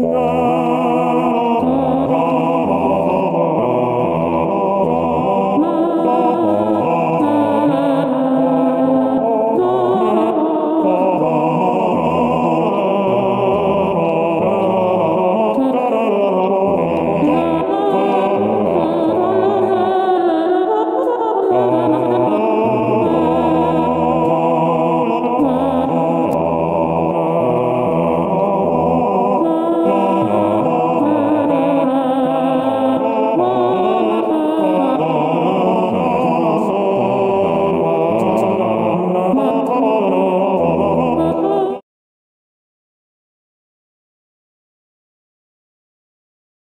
Oh.